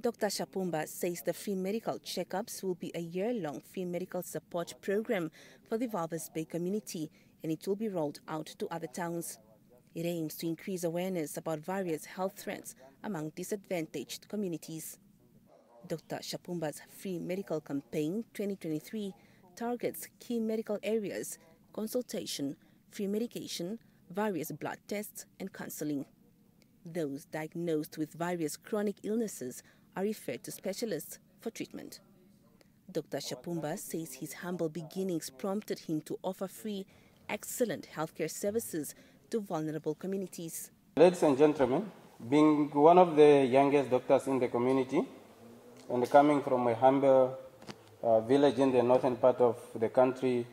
Dr. Shapumba says the free medical checkups will be a year-long free medical support program for the Walvis Bay community and it will be rolled out to other towns. It aims to increase awareness about various health threats among disadvantaged communities. Dr. Shapumba's free medical campaign 2023 targets key medical areas, consultation, free medication, various blood tests and counseling. Those diagnosed with various chronic illnesses are referred to specialists for treatment. Dr. Shapumba says his humble beginnings prompted him to offer free, excellent healthcare services to vulnerable communities. Ladies and gentlemen, being one of the youngest doctors in the community and coming from a humble uh, village in the northern part of the country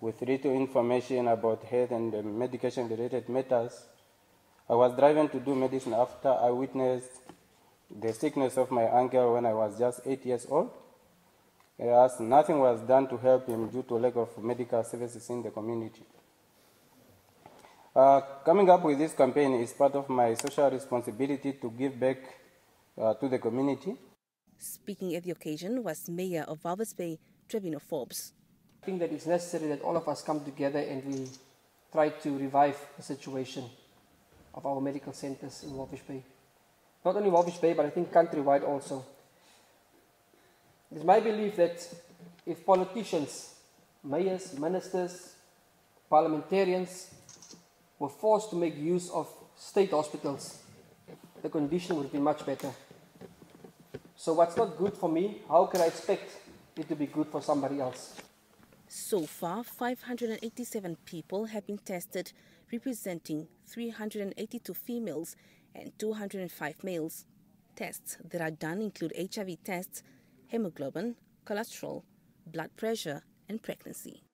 with little information about health and uh, medication related matters, I was driven to do medicine after I witnessed the sickness of my uncle when I was just eight years old. As nothing was done to help him due to lack of medical services in the community. Uh, coming up with this campaign is part of my social responsibility to give back uh, to the community. Speaking at the occasion was Mayor of Walvis Bay, Trevino Forbes. I think that it's necessary that all of us come together and we try to revive the situation of our medical centers in Walvis Bay. Not only Walvis Bay, but I think countrywide also. It's my belief that if politicians, mayors, ministers, parliamentarians were forced to make use of state hospitals, the condition would be much better. So what's not good for me, how can I expect it to be good for somebody else? So far, 587 people have been tested, representing 382 females and 205 males. Tests that are done include HIV tests, hemoglobin, cholesterol, blood pressure, and pregnancy.